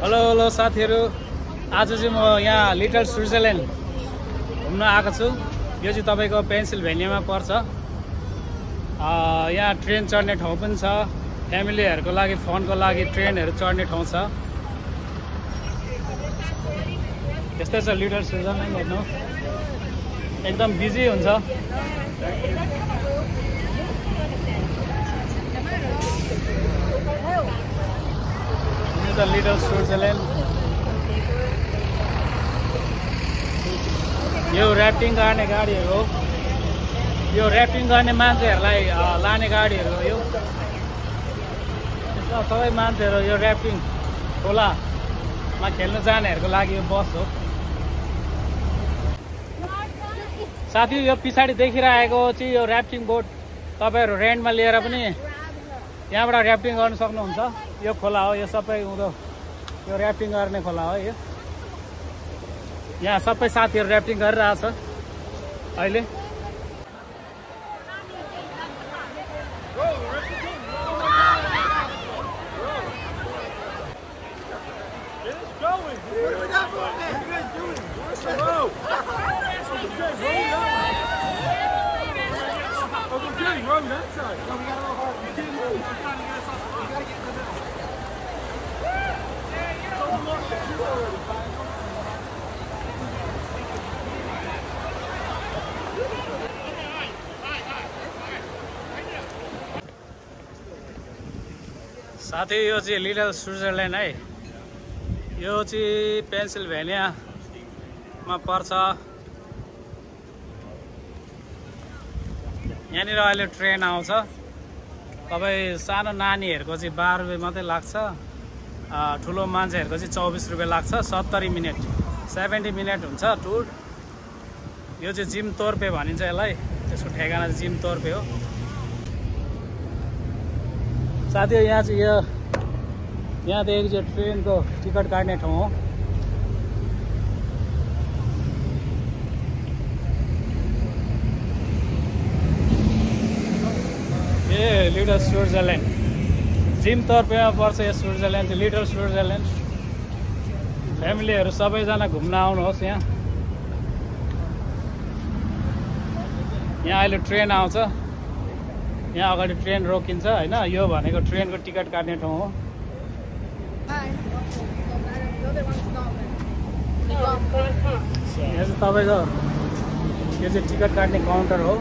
Hello hello साथीहरू। आज चाहिँ म यहाँ लिटल स्विजरल्यान्ड घुम्न आएको छु। यो चाहिँ तपाईँको पेन्सिल्भेनियामा पर्छ। यहाँ ट्रेन चढ्ने ठाउँ पनि छ। फ्यामिलीहरूको लागि फनको लागि ट्रेनहरू चढ्ने ठाउँ छ। यस्तै छ लिटल स्विजरल्यान्ड हेर्नु। एकदम बिजी हुन्छ। त लिटल स्विजरल्यान्ड यो ऱ्याफ्टिङ गर्ने गाडीहरू हो। यो ऱ्याफ्टिङ गर्ने मान्छेहरूलाई लाने गाडीहरू हो यो। सबै मान्छेहरू यो ऱ्याफ्टिङ खोलामा खेल्न जानेहरूको लागि यो बस हो। साथी यो पछाडि देखिरहेको चाहिँ यो ऱ्याफ्टिङ बोट तपाईँहरू रेन्टमा लिएर पनि यहाँबाट ऱ्याफ्टिङ गर्न सक्नुहुन्छ। यो खोला हो यो सबै उँधो यो ऱ्याफ्टिङ गर्ने खोला हो यो। यहाँ सबै साथीहरू ऱ्याफ्टिङ गरिरहेछ अहिले। साथै यो चाहिँ लिटल स्विजरल्यान्ड है। यो चाहिँ पेन्सिल्भेनियामा पर्छ। यहाँनिर अहिले ट्रेन आउँछ। तपाईँ सानो नानीहरूको चाहिँ बाह्र रुपियाँ मात्रै लाग्छ ठुलो मान्छेहरूको चाहिँ चौबिस रुपियाँ लाग्छ सत्तरी मिनट सेभेन्टी मिनट हुन्छ टुर। यो चाहिँ जिम तोर्पे भनिन्छ यसलाई त्यसको ठेगाना चाहिँ जिम तोर्पे हो। साथी यहाँ चाहिँ यो यहाँदेखि चाहिँ ट्रेनको टिकट काट्ने ठाउँ हो। ए लिटल स्विजरल्यान्ड जिम तर्फेमा पर्छ यो स्विजरल्यान्ड चाहिँ स्विजरल्यान्ड फ्यामिलीहरू सबैजना घुम्न आउनुहोस् यहाँ। यहाँ अहिले ट्रेन आउँछ। यहाँ अगाडि ट्रेन रोकिन्छ होइन? यो भनेको ट्रेनको टिकट काट्ने ठाउँ हो। यहाँ चाहिँ तपाईँको यो चाहिँ टिकट काट्ने काउन्टर हो।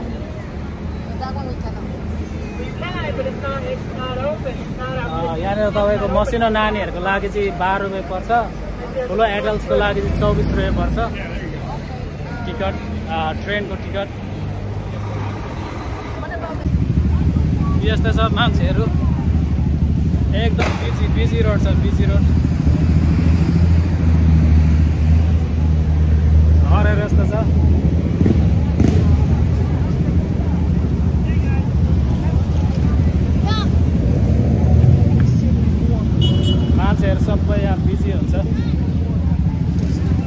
यहाँनिर तपाईँको मसिनो नानीहरूको लागि चाहिँ बाह्र रुपियाँ पर्छ। ठुलो एडल्ट्सको लागि चाहिँ चौबिस रुपियाँ पर्छ। टिकट ट्रेनको टिकट। यस्तै छ मान्छेहरू। एकदम बिजी बिजी रोड छ बिजी रोड घरहरू यस्तो छ मान्छेहरू सबै यहाँ बिजी हुन्छ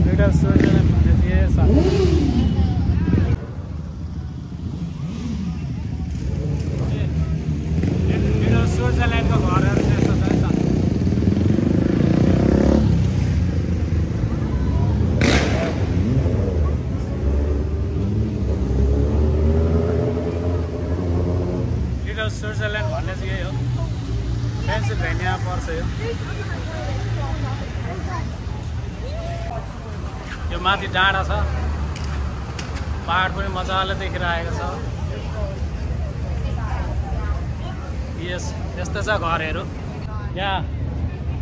लिटल स्विजरल्यान्ड भन्ने थिए साथी लिटल स्विजरल्यान्डको घरहरू चाहिँ यस्तो छ है त लिटल स्विजरल्यान्ड भन्ने चाहिँ यही हो पेन्सिल्भेनिया पर्छ यो यो माथि डाँडा छ। पहाड पनि मजाले देखिरहेको छ। यस यस्तो छ घरहरू। यहाँ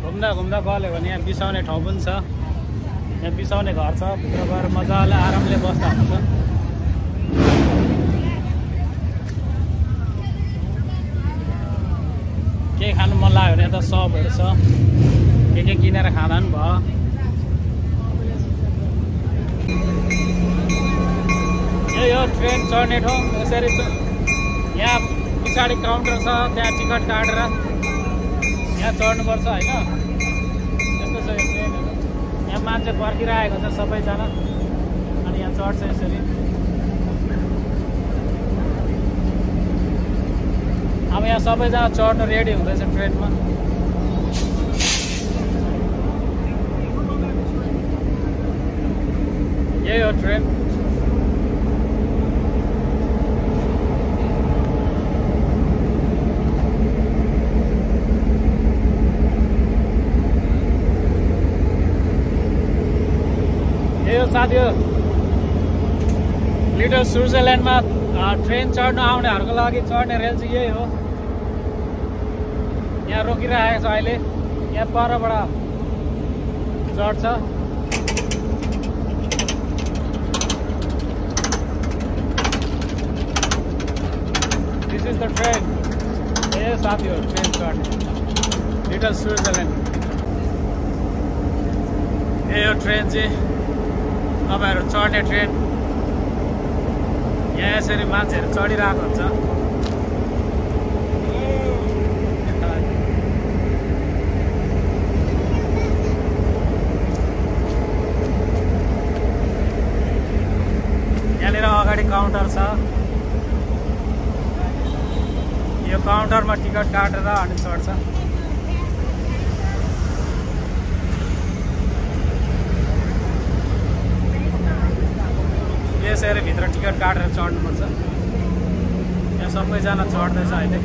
घुम्दा घुम्दा गल्यो भने यहाँ बिसाउने ठाउँ पनि छ। यहाँ बिसाउने घर छ भित्र गएर मजाले आरामले बस्दा हुन्छ। केही खानु मन लाग्यो भने यता सपहरू छ। के के किनेर खाँदा पनि भयो। यही हो ट्रेन चढ्ने ठाउँ यसरी यहाँ पछाडि काउन्टर छ त्यहाँ टिकट काटेर यहाँ चढ्नुपर्छ होइन? यस्तो छ यो ट्रेनहरू यहाँ मान्छे पर्खिरहेको छ सबैजना। अनि यहाँ चढ्छ यसरी। अब यहाँ सबैजना चढ्नु रेडी हुँदैछ ट्रेनमा। यही हो ट्रेन। यही हो साथी लिटल स्विजरल्यान्डमा ट्रेन चढ्न आउनेहरूको लागि चढ्ने रेल चाहिँ यही हो। यहाँ रोकिरहेको छ अहिले। यहाँ परबाट चढ्छ दिस इज द ट्रेन ए साथीहरू ट्रेन चढ्ने लिटल स्विजरल्यान्ड ए यो ट्रेन चाहिँ तपाईँहरू चढ्ने ट्रेन यहाँ यसरी मान्छेहरू चढिरहेको हुन्छ यहाँनिर अगाडि काउन्टर छ। यो काउन्टरमा टिकट काटेर अनि चढ्छ यसरी भित्र टिकट काटेर चढ्नुपर्छ। यहाँ सबैजना चढ्दैछ अहिले।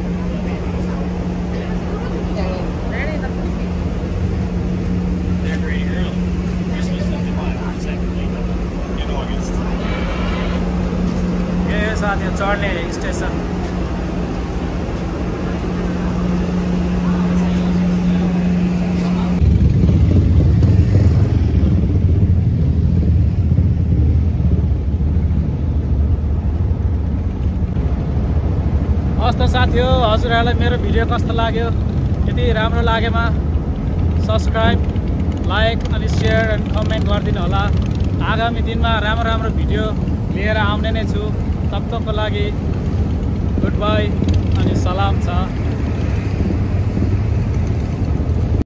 साथी चढ्ने स्टेसन। हस् त साथी हो हजुरहरूलाई मेरो भिडियो कस्तो लाग्यो? यदि राम्रो लागेमा सब्सक्राइब लाइक अनि सेयर अनि कमेन्ट गरिदिनु होला आगामी दिनमा राम्रो राम्रो भिडियो लिएर आउने नै छु। तब तकको लागि गुड बाई अनि सलाम छ।